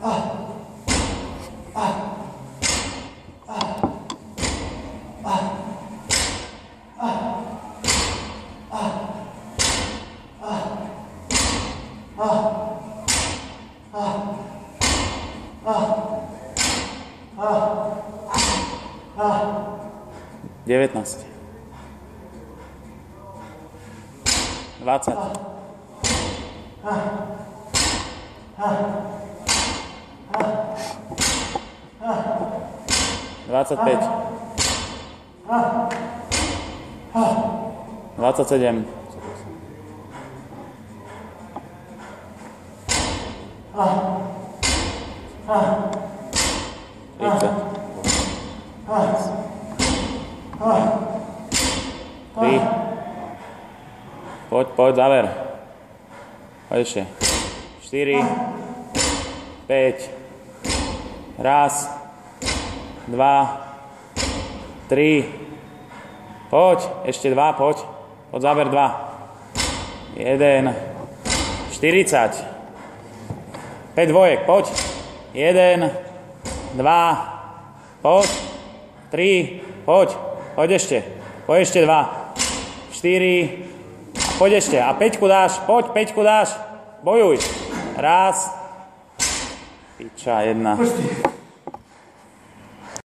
Ah. 19. 20. 25. 27. 30. 3. Poď, poď, záver. Poď ešte. 4. 5. Raz. 2. 3. Poď, ešte 2, poď. Poď záver 2. 1. 40. 5 dvojek, poď. 1. 2. Poď. 3. Poď. Poď ešte. Poď ešte 2. 4. Poď ešte. A 5 dáš. Poď, 5 dáš. Bojuj. Raz. Piča, jedna.